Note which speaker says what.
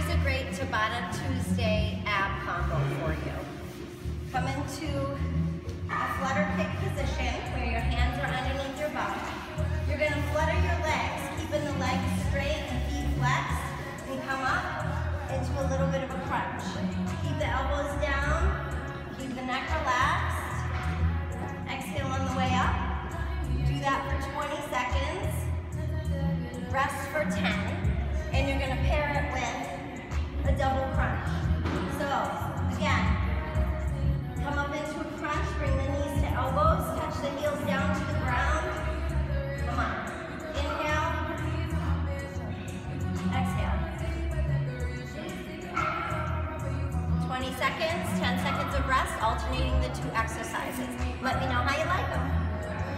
Speaker 1: Here's a great Tabata Tuesday ab combo for you. Come into a flutter kick position where your hands are underneath your bum. You're gonna flutter your legs, keeping the legs straight and feet flexed, and come up into a little bit of a crunch. Keep the elbows down, keep the neck relaxed. Exhale on the way up. Do that for 20 seconds. Rest for 10. 20 seconds, 10 seconds of rest, alternating the two exercises. Let me know